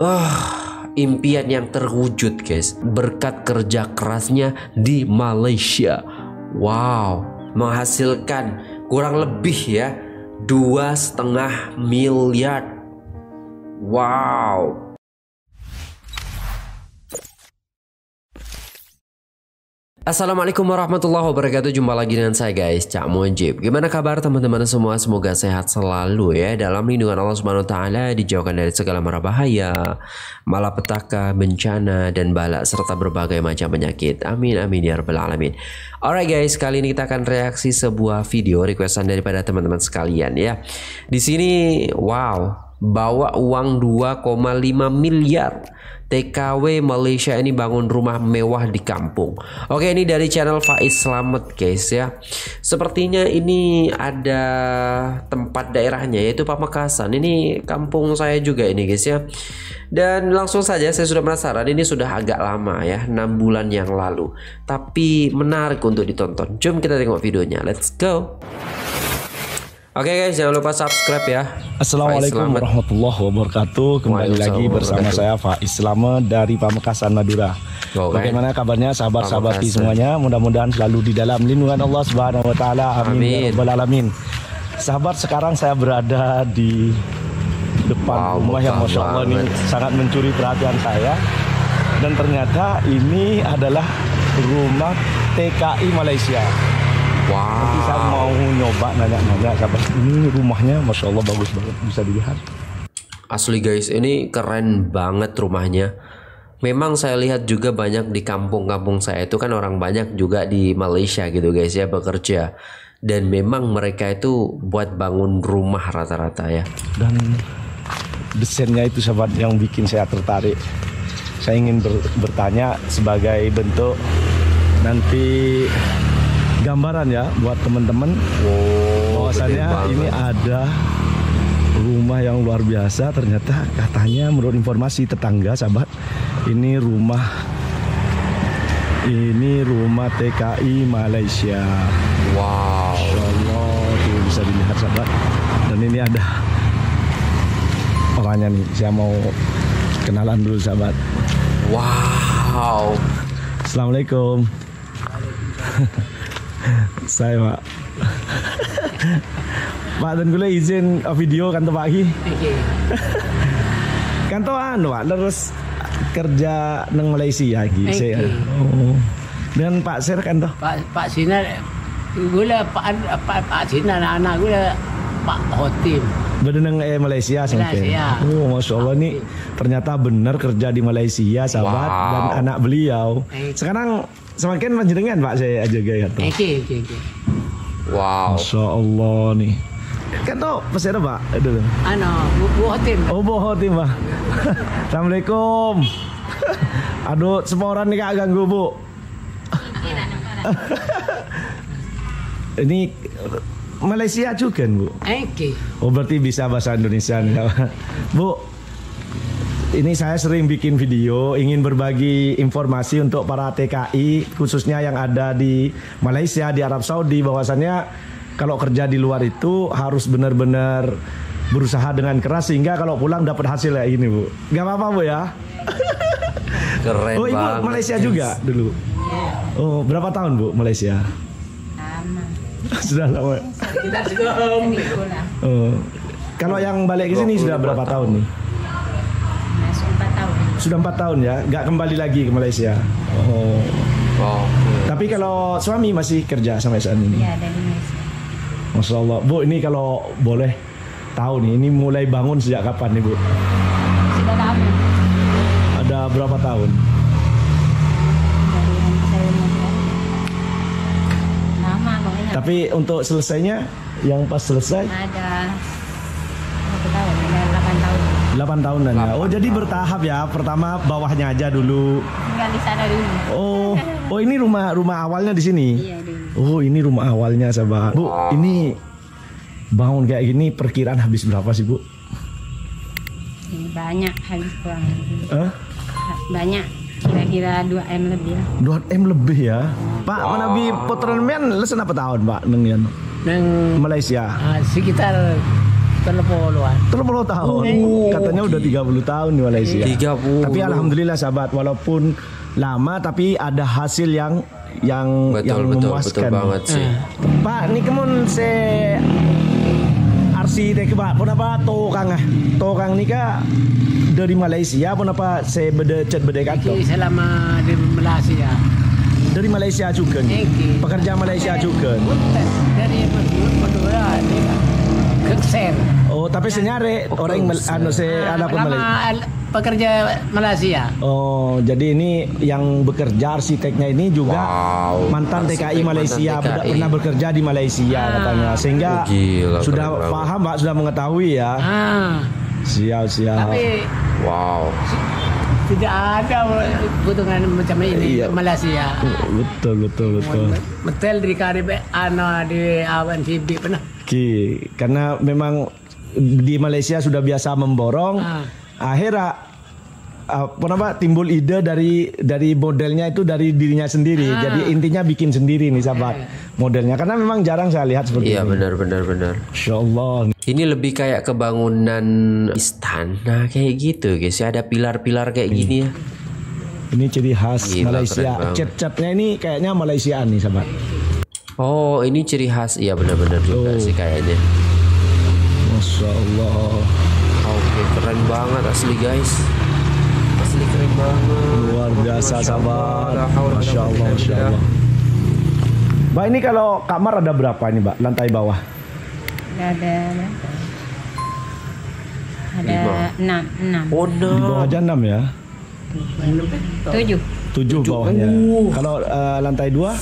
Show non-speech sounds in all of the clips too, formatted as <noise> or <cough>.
Ah, impian yang terwujud guys berkat kerja kerasnya di Malaysia. Wow, menghasilkan kurang lebih ya dua setengah miliar. Wow. Assalamualaikum warahmatullahi wabarakatuh. Jumpa lagi dengan saya guys. Cak Mujib Gimana kabar teman-teman semua? Semoga sehat selalu ya. Dalam lindungan Allah subhanahu wa ta'ala Dijauhkan dari segala mara bahaya Malapetaka, bencana Dan bala serta berbagai macam penyakit. Amin amin ya rabbal alamin. Alright guys. Kali ini kita akan reaksi sebuah video Requestan daripada teman-teman sekalian ya. Di sini wow Bawa uang 2,5 miliar TKW Malaysia ini bangun rumah mewah di kampung. Oke, ini dari channel Faiz Slamet guys ya. Sepertinya ini ada tempat daerahnya yaitu Pamekasan. Ini kampung saya juga ini guys ya. Dan langsung saja saya sudah penasaran ini sudah agak lama ya, 6 bulan yang lalu. Tapi menarik untuk ditonton. Jom kita tengok videonya. Let's go. Oke okay guys, jangan lupa subscribe ya. Assalamualaikum warahmatullahi wabarakatuh. Kembali lagi bersama saya Faiz Islame dari Pamekasan Madura. Okay. Bagaimana kabarnya sahabat-sahabati semuanya? Mudah-mudahan selalu di dalam lindungan Allah Subhanahu wa taala. Amin. Ya Amin. alamin. Sahabat, sekarang saya berada di depan wow, rumah yang Masya Allah ini sangat mencuri perhatian saya. Dan ternyata ini adalah rumah TKI Malaysia. Wow. Nanti saya mau nyoba nanya-nanya sahabat. Ini rumahnya Masya Allah bagus banget bisa dilihat. Asli guys, ini keren banget rumahnya. Memang saya lihat juga banyak di kampung-kampung saya itu kan orang banyak juga di Malaysia gitu guys ya bekerja. Dan memang mereka itu buat bangun rumah rata-rata ya. Dan desainnya itu sahabat yang bikin saya tertarik. Saya ingin ber bertanya sebagai bentuk nanti gambaran ya buat teman-teman. Oh, bahwasannya ini ada rumah yang luar biasa. Ternyata katanya menurut informasi tetangga sahabat ini rumah ini rumah TKI Malaysia. Wow. Allah tuh bisa dilihat sahabat. Dan ini ada orangnya nih. Saya mau kenalan dulu sahabat. Wow. Assalamualaikum saya pak Pak dan gue izin video kan tuh pagi. kan tuh anu pak terus kerja neng Malaysia gitu saya. Oh. Dengan Pak Sir kan tuh. Pak Pak Sinar gue Pak Pak Pak Sinar anak gue Pak Hotim. Bener neng eh, Malaysia sampai. Oh, masya Allah nih ternyata benar kerja di Malaysia sahabat wow. dan anak beliau. Sekarang semakin panjenengan Pak saya aja gaya tuh. Oke oke oke. Wow. Masya Allah nih. Kan tuh pesan apa? Aduh. Ano, Bu, Bu Hotim. Oh, Bu Hotim, Pak. <laughs> Assalamualaikum. <laughs> Aduh, semua orang nih kak ganggu, Bu. <laughs> Ini Malaysia juga, Bu. Oke. Oh, berarti bisa bahasa Indonesia nih. Bu, ini saya sering bikin video ingin berbagi informasi untuk para TKI khususnya yang ada di Malaysia di Arab Saudi. Bahwasannya kalau kerja di luar itu harus benar-benar berusaha dengan keras sehingga kalau pulang dapat hasil ya ini bu. Nggak apa-apa bu ya? <laughs> Keren oh ibu banget. Malaysia juga dulu? Oh berapa tahun bu Malaysia? Lama. <laughs> Sudah lama. Kita sudah oh. Kalau yang balik ke sini sudah berapa tahun. nih sudah empat tahun ya, nggak kembali lagi ke Malaysia. Oh. Oh. Tapi kalau suami masih kerja sampai saat ini. Iya dari Malaysia. Masya Allah, Bu ini kalau boleh tahu nih, ini mulai bangun sejak kapan nih Bu? Sudah lama. Ada berapa tahun? Dari saya muda. Lama pokoknya. Tapi untuk selesainya, yang pas selesai? Ada 8 tahun. 8 tahunan ya. Oh jadi bertahap ya. Pertama bawahnya aja dulu. Tinggal di sana dulu. Oh, oh ini rumah rumah awalnya di sini. Iya dulu. Oh ini rumah awalnya sahabat. Bu, ini bangun kayak gini perkiraan habis berapa sih bu? Ini banyak habis kurang. Hah? Banyak. Kira-kira 2 M lebih lah. 2 M lebih ya. Pak, wow. menabi putran men lesen apa tahun Pak neng yan? Neng Malaysia. ah, sekitar Terpuluhan. Terpuluh tahun. Katanya udah 30 tahun di Malaysia. 30. Tapi alhamdulillah sahabat, walaupun lama tapi ada hasil yang yang Betul, yang betul, memuaskan. betul banget sih. Pak, ni kemun se arsitek Pak, kenapa tokang ah? Tokang ni ka dari Malaysia pun apa se bede cet bede kantor? Iki selama di Malaysia. Dari Malaysia juga nih. Pekerja Malaysia juga. Dari Madura ni Kekser. Oh, tapi senyare orang anu se ada pun Lama Malaysia. al- pekerja Malaysia. Oh, jadi ini yang bekerja arsiteknya ini juga Wow, mantan arsitek TKI mantan Malaysia, TKI. pernah- pernah bekerja di Malaysia Ah. katanya. Sehingga Oh, gila, sudah paham Pak, sudah mengetahui ya. Ah, Siap, siap. tapi Wow. Tidak ada kebutuhan macam ini Iya. Malaysia. Betul, betul, betul. Betul di Karib ana di awan Sibi pernah. Ki, karena memang di Malaysia sudah biasa memborong. Ah. Akhirnya apa nama timbul ide dari dari modelnya itu dari dirinya sendiri. Ah. Jadi intinya bikin sendiri nih sahabat modelnya. Karena memang jarang saya lihat seperti Iya ini. benar benar benar. Insya Allah. Ini lebih kayak kebangunan istana kayak gitu guys. ya. Ada pilar-pilar kayak gini ya. Ini ciri khas Gila, Malaysia. Cat-catnya ini kayaknya Malaysiaan nih sahabat. Oh, ini ciri khas. Iya benar-benar juga Oh. sih kayaknya. Masya Allah. Oke, keren banget asli guys. Luar biasa sahabat. Masya Allah, Masya Allah. Mbak ini kalau kamar ada berapa ini Mbak? Lantai bawah? ada ada Lima. enam enam Oh, Di bawah no. aja 6 ya? tujuh Tujuh bawahnya. Kalau eh, lantai dua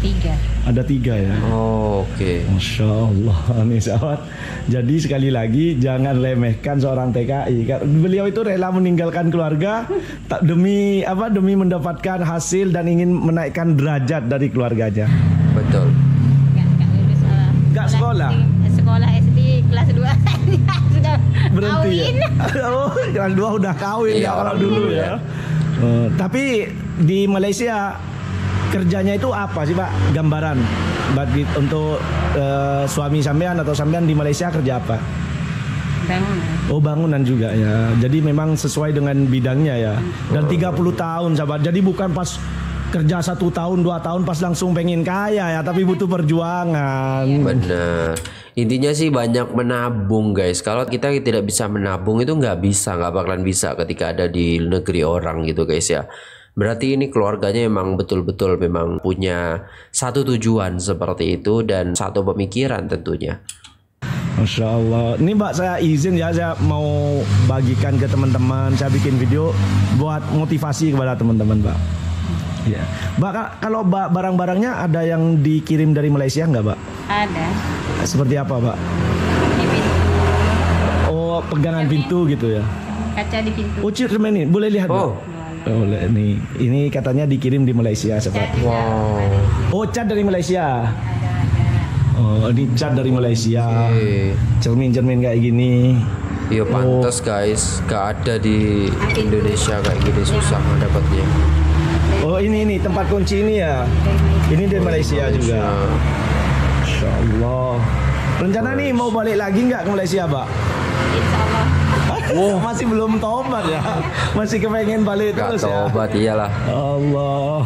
tiga ada tiga ya. Oh, Oke. Masya Allah nih sahabat. Jadi sekali lagi jangan remehkan seorang TKI. Beliau itu rela meninggalkan keluarga tak demi apa demi mendapatkan hasil dan ingin menaikkan derajat dari keluarganya. Betul. uh, Nggak sekolah? Sekolah SD kelas dua <laughs> sudah Berhenti kawin. ya. <laughs> Oh, kelas dua udah kawin Iya, ya kalau dulu ya. Eh, tapi di Malaysia kerjanya itu apa sih Pak? Gambaran bagi untuk eh, suami sampean atau sampean di Malaysia kerja apa? bangun Oh bangunan juga ya. Jadi memang sesuai dengan bidangnya ya. Dan 30 tahun sahabat. Jadi bukan pas kerja satu tahun dua tahun pas langsung pengen kaya ya. Tapi butuh perjuangan. Benar. Intinya sih banyak menabung guys. Kalau kita tidak bisa menabung itu nggak bisa, nggak bakalan bisa ketika ada di negeri orang gitu guys ya. Berarti ini keluarganya memang betul-betul memang punya satu tujuan seperti itu dan satu pemikiran tentunya. Masya Allah. Ini Mbak saya izin ya saya mau bagikan ke teman-teman. Saya bikin video buat motivasi kepada teman-teman Mbak. Ya. Mbak ka- kalau barang-barangnya ada yang dikirim dari Malaysia nggak Mbak? ada Seperti apa Mbak? di pintu Oh pegangan pintu gitu ya. kaca di pintu Oh cermin ini boleh lihat Oh. Mbak? Boleh nih. Ini katanya dikirim di Malaysia sobat. Wow. Oh cat dari Malaysia. Oh ini cat dari Malaysia. Oke. Cermin-cermin kayak gini. Iya pantas guys, gak ada di Indonesia kayak gini susah dapatnya. Oh ini ini tempat kunci ini ya. Ini dari Malaysia juga. Masya Allah. Rencana nih mau balik lagi nggak ke Malaysia, Pak? insya Allah Wow. Masih belum tobat ya. Masih kepengen balik Gak terus ya. tobat iyalah, Allah.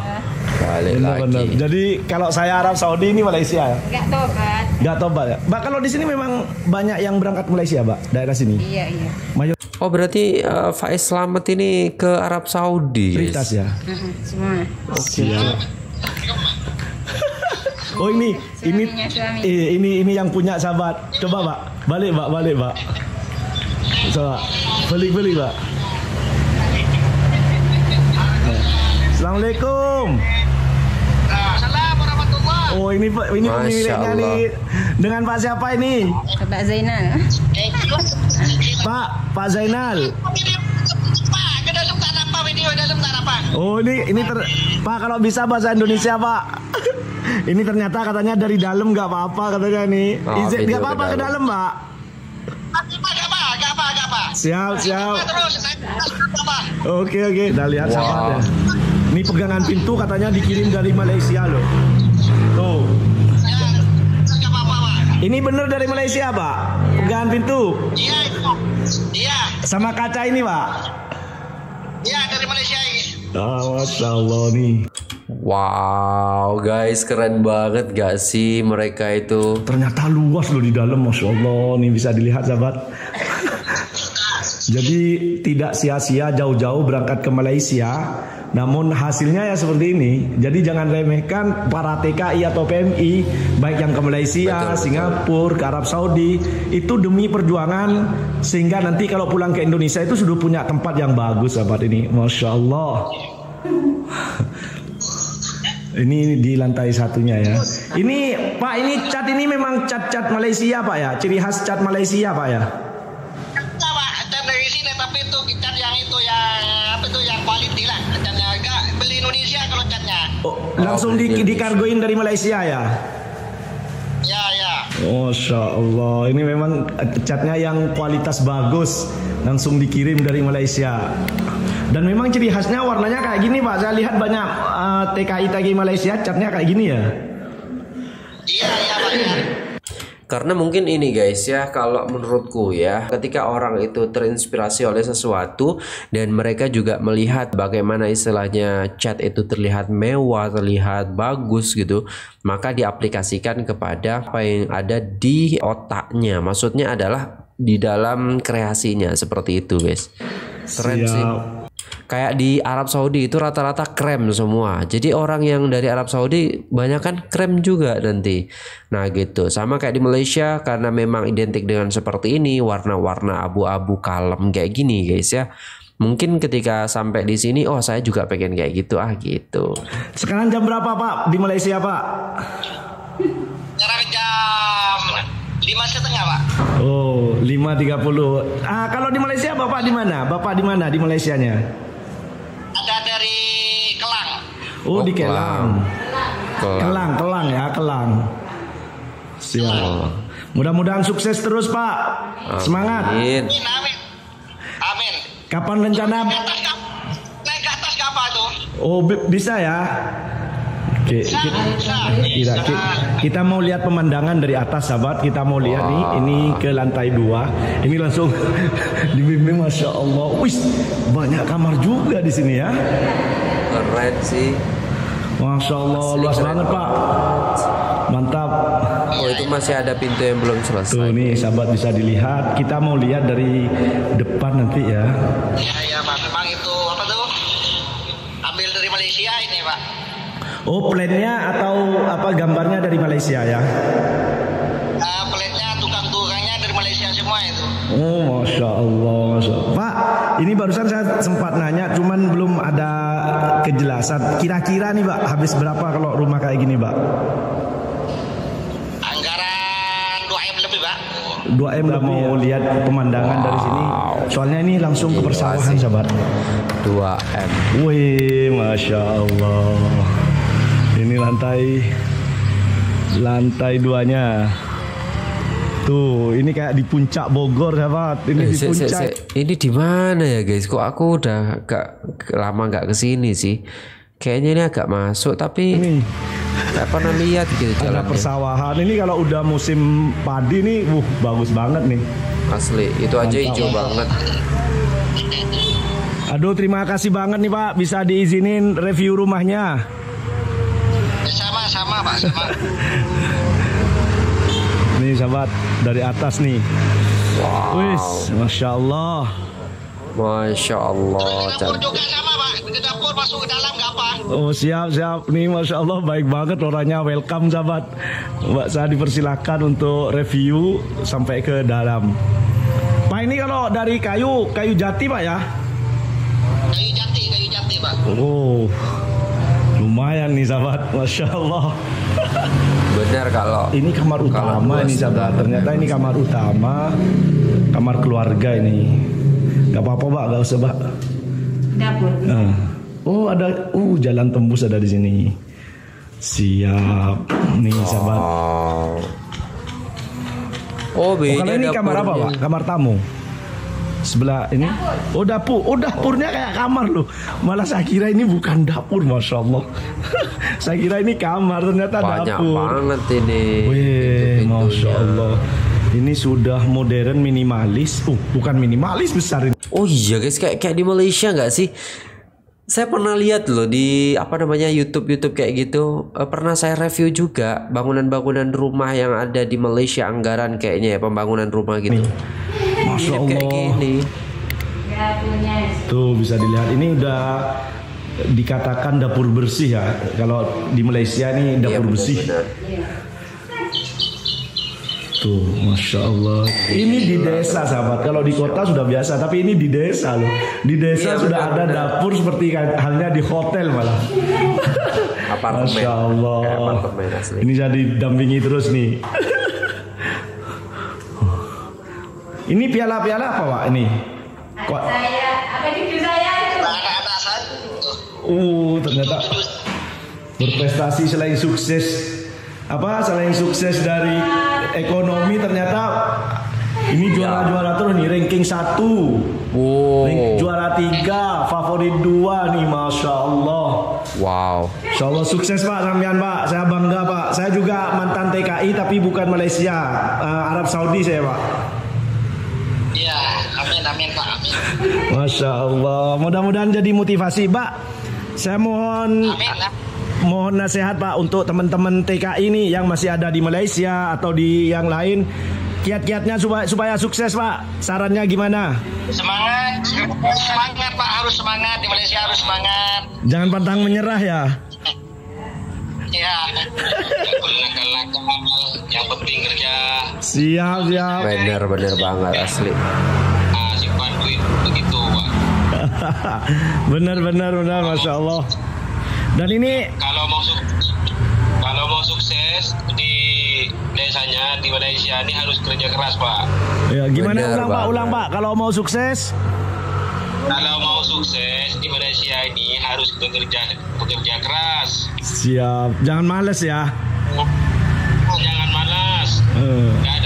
balik Benar-benar. lagi. Jadi kalau saya Arab Saudi ini Malaysia. nggak tobat Nggak tobat ya. Mbak kalau di sini memang banyak yang berangkat ke Malaysia, Mbak. Daerah sini. iya iya Mayor Oh berarti eh, Faiz Slamet ini ke Arab Saudi prioritas ya. Semua Siap. Oh ini ini suami. ini ini yang punya sahabat. Coba Pak, balik Pak, balik Pak. Coba balik balik Pak. Assalamualaikum. Assalamualaikum warahmatullahi Oh ini Pak, ini pemiliknya nih. Dengan Pak siapa ini? Mbak Zainal Pak, Pak Zainal. Pak? Oh ini ini ter Pak kalau bisa bahasa Indonesia Pak. <laughs> ini ternyata katanya dari dalam nggak apa-apa katanya nih. Oh, Izin nggak apa-apa ke dalam Pak. Apa. Siap siap. Terus? Oke oke. Kita lihat Wow. sahabatnya. Ini pegangan pintu katanya dikirim dari Malaysia loh. Tuh. Ya, Pak. Ini bener dari Malaysia, Pak. Pegangan pintu. Iya itu. Iya. Sama kaca ini, Pak. Iya dari Malaysia ini. Oh, Masya Allah nih. Wow, guys, keren banget gak sih mereka itu? Ternyata luas loh di dalam, Masya Allah. Nih bisa dilihat, sahabat. Jadi tidak sia-sia jauh-jauh berangkat ke Malaysia namun hasilnya ya seperti ini. Jadi jangan remehkan para TKI atau PMI baik yang ke Malaysia, Betul, Singapura, ke Arab Saudi itu demi perjuangan sehingga nanti kalau pulang ke Indonesia itu sudah punya tempat yang bagus sahabat ini. Masya Allah. Ini di lantai satunya ya. Ini Pak ini cat ini memang cat-cat Malaysia Pak ya. Ciri khas cat Malaysia Pak ya. Oh, langsung di, dikargoin dari Malaysia ya. Ya ya. Masya Allah, ini memang catnya yang kualitas bagus, langsung dikirim dari Malaysia. Dan memang ciri khasnya warnanya kayak gini Pak. Saya lihat banyak uh, TKI TKI Malaysia catnya kayak gini ya. Iya iya ya. Karena mungkin ini guys ya, kalau menurutku ya, ketika orang itu terinspirasi oleh sesuatu dan mereka juga melihat bagaimana istilahnya cat itu terlihat mewah, terlihat bagus gitu, maka diaplikasikan kepada apa yang ada di otaknya. Maksudnya adalah di dalam kreasinya seperti itu guys. Keren Siap. sih. Kayak di Arab Saudi itu rata-rata krem semua. Jadi orang yang dari Arab Saudi banyak kan krem juga nanti. Nah gitu. Sama kayak di Malaysia karena memang identik dengan seperti ini warna-warna abu-abu kalem kayak gini guys ya. Mungkin ketika sampai di sini oh saya juga pengen kayak gitu ah gitu. Sekarang jam berapa Pak di Malaysia Pak? Sekarang jam lima setengah pak. Oh, 5.30. Ah, kalau di Malaysia Bapak di mana? Bapak di mana di Malaysianya? Ada dari Kelang. Oh, Oh, di Kelang. Kelang. Kelang, Kelang ya, Kelang. Siap. Mudah-mudahan sukses terus Pak. Semangat. Amin. Amin amin. Amin. Kapan rencana? Naik ke atas kapal tuh. Oh bi- bisa ya. Oke, kita, kita, kita mau lihat pemandangan dari atas sahabat. Kita mau lihat nih, ini ke lantai dua. Ini langsung <laughs> dibimbing, masya Allah. Wih, banyak kamar juga di sini ya. Keren sih. Masya Allah, Asli luas keren banget Pak. Mantap. Oh itu masih ada pintu yang belum Tuh selesai. nih sahabat bisa dilihat. Kita mau lihat dari depan nanti ya. Iya iya pak. Memang itu apa tuh? Ambil dari Malaysia ini pak. Oh, plannya atau apa gambarnya dari Malaysia ya? Uh, peletnya tukang tukangnya dari Malaysia semua itu. Oh, masya Allah, masya Allah. Pak, ini barusan saya sempat nanya, cuman belum ada kejelasan. Kira-kira nih, Pak, habis berapa kalau rumah kayak gini, Pak? Anggaran 2 m lebih pak. 2 m mau lihat pemandangan dari sini. Soalnya ini langsung ke persawahan, sahabat. 2M. Wih, masya Allah. Ini lantai lantai duanya. Tuh, ini kayak di puncak Bogor, sahabat. Ini Eh, di se- se- puncak. se- ini di mana ya guys? Kok aku udah gak lama nggak ke sini sih? Kayaknya ini agak masuk tapi Nih. nggak pernah lihat gitu Ada jalannya. persawahan ini kalau udah musim padi nih, wuh bagus banget nih. Asli, itu aja hijau banget. Aduh terima kasih banget nih Pak bisa diizinin review rumahnya. Sama sama pak sama. Nih sahabat dari atas nih. Wow, Wis, masya Allah. masya Allah. Cantik. juga sama pak. Di dapur masuk ke dalam nggak apa. Oh siap siap nih masya Allah baik banget orangnya welcome sahabat. Mbak saya dipersilahkan untuk review sampai ke dalam. Pak ini kalau dari kayu kayu jati Pak ya? Kayu jati kayu jati pak. Oh lumayan nih sahabat, masya Allah. Benar kalau Ini kamar Kalau utama ini sahabat. Ternyata ini kamar utama, kamar keluarga ini. Gak apa-apa pak, gak usah pak. Dapur. Nah. Oh ada, uh jalan tembus ada di sini. Siap, nih sahabat. Oh. Oh, Oh, beda kalau ini kamar apa pak? Kamar tamu. Sebelah ini. Oh dapur, oh dapurnya kayak kamar loh. Malah saya kira ini bukan dapur, masya Allah. <laughs> saya kira ini kamar, ternyata Banyak dapur. banget ini. Wih, masya Allah. Ini sudah modern minimalis. Oh, bukan minimalis besar ini. Oh iya guys, kayak kayak di Malaysia nggak sih? Saya pernah lihat loh di apa namanya YouTube YouTube kayak gitu. Eh, pernah saya review juga bangunan-bangunan rumah yang ada di Malaysia anggaran kayaknya ya pembangunan rumah gitu. Masya Mirip kayak Allah. gini. Tuh bisa dilihat ini udah dikatakan dapur bersih ya. Kalau di Malaysia ini Iya, dapur bersih. benar-benar. Tuh, masya Allah. Ini di desa sahabat. Kalau di kota sudah biasa, tapi ini di desa loh. Di desa Iya, sudah benar, ada benar. dapur seperti kan- halnya di hotel malah. Apartemen. Masya Allah. Kayak apartemen asli. Ini jadi dampingi terus nih. Ini piala-piala apa pak? Ini? Kok? Saya, apa cucu saya itu? Anak-anak saya. Uh, ternyata berprestasi selain sukses apa selain sukses dari ekonomi ternyata ini juara-juara terus nih ranking satu Wow. rank juara tiga favorit dua nih masya Allah Wow. Insya Allah sukses pak sampean pak saya bangga pak saya juga mantan TKI tapi bukan Malaysia Eh, Arab Saudi saya pak Iya, amin amin Pak, amin. Masya Allah. Mudah-mudahan jadi motivasi pak saya mohon mohon nasihat Pak untuk teman-teman TKI ini yang masih ada di Malaysia atau di yang lain. Kiat-kiatnya supaya supaya sukses Pak. Sarannya gimana? Semangat, semangat Pak, harus semangat. Di Malaysia harus semangat. jangan pantang menyerah ya. Iya. Nakal-nakal, yang penting kerja, siap siap. Bener bener banget asli. ah, simpan duit begitu Pak. <laughs> benar benar benar Masya Allah. Dan ini Kalau mau sukses, kalau mau sukses di desanya di Malaysia ini harus kerja keras Pak. ya gimana Benar ulang Pak? Ulang Pak. Kalau mau sukses? Kalau mau sukses di Malaysia ini harus bekerja bekerja keras. siap. Jangan males ya. Jangan malas. Eh, Gak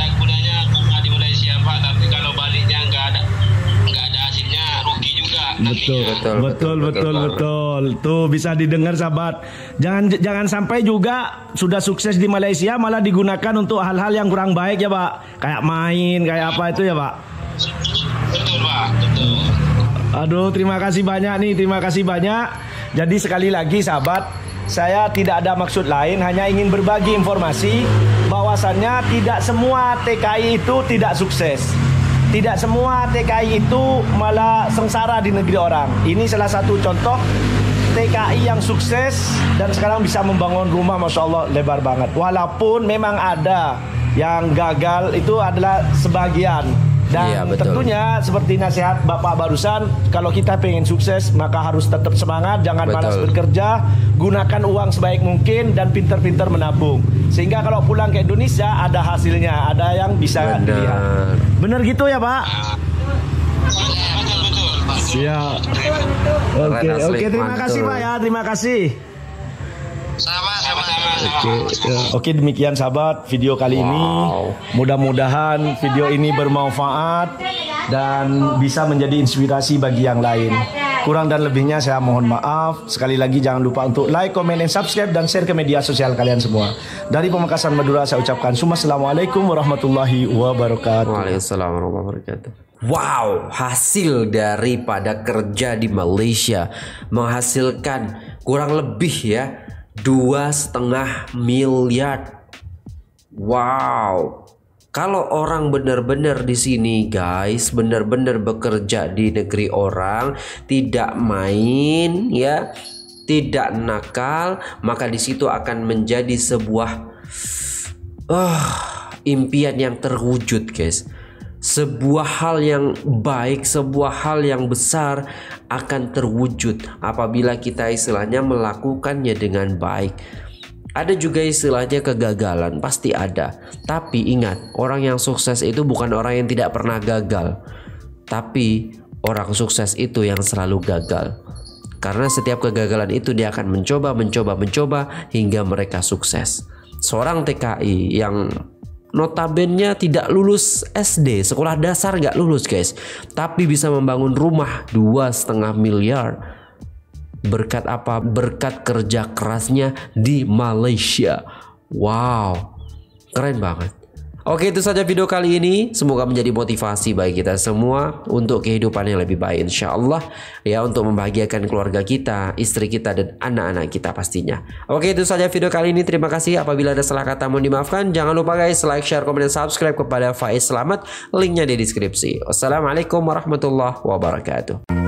betul betul betul, betul betul betul tuh bisa didengar sahabat jangan jangan sampai juga sudah sukses di Malaysia malah digunakan untuk hal-hal yang kurang baik ya Pak kayak main kayak apa itu ya Pak Betul Pak, betul. Aduh, terima kasih banyak nih, terima kasih banyak. Jadi sekali lagi sahabat, saya tidak ada maksud lain, hanya ingin berbagi informasi bahwasannya tidak semua TKI itu tidak sukses. Tidak semua TKI itu malah sengsara di negeri orang. Ini salah satu contoh TKI yang sukses dan sekarang bisa membangun rumah Masya Allah lebar banget. Walaupun memang ada yang gagal itu adalah sebagian. Dan Iya, betul. tentunya seperti nasihat Bapak barusan, kalau kita pengen sukses maka harus tetap semangat, jangan Betul. malas bekerja, gunakan uang sebaik mungkin dan pintar-pintar menabung. Sehingga kalau pulang ke Indonesia ada hasilnya, ada yang bisa Benar. dilihat. Benar gitu ya Pak? Siap. Oke, oke terima mantul. kasih Pak ya, terima kasih. Sama Oke, ya. Oke demikian sahabat video kali ini. Wow. Mudah-mudahan video ini bermanfaat dan bisa menjadi inspirasi bagi yang lain. Kurang dan lebihnya saya mohon maaf. Sekali lagi jangan lupa untuk like, comment, dan subscribe dan share ke media sosial kalian semua. Dari Pemekasan Madura saya ucapkan semua assalamualaikum warahmatullahi wabarakatuh. Waalaikumsalam warahmatullahi wabarakatuh. Wow, hasil daripada kerja di Malaysia menghasilkan kurang lebih ya dua setengah miliar. Wow. Kalau orang benar-benar di sini guys, benar-benar bekerja di negeri orang, tidak main ya, tidak nakal, maka di situ akan menjadi sebuah ah impian yang terwujud guys sebuah hal yang baik sebuah hal yang besar akan terwujud apabila kita istilahnya melakukannya dengan baik. Ada juga istilahnya kegagalan pasti ada. Tapi ingat orang yang sukses itu bukan orang yang tidak pernah gagal. Tapi orang sukses itu yang selalu gagal. Karena setiap kegagalan itu dia akan mencoba, mencoba, mencoba hingga mereka sukses. Seorang TKI yang notabene tidak lulus SD, sekolah dasar nggak lulus guys, tapi bisa membangun rumah dua setengah miliar. Berkat apa? Berkat kerja kerasnya di Malaysia. Wow, keren banget. Oke itu saja video kali ini. Semoga menjadi motivasi bagi kita semua Untuk kehidupan yang lebih baik insya Allah Ya untuk membahagiakan keluarga kita Istri kita dan anak-anak kita pastinya. Oke itu saja video kali ini. Terima kasih. Apabila ada salah kata mohon dimaafkan. Jangan lupa guys like, share, komen, dan subscribe kepada Faiz Selamat. Linknya di deskripsi. Wassalamualaikum warahmatullahi wabarakatuh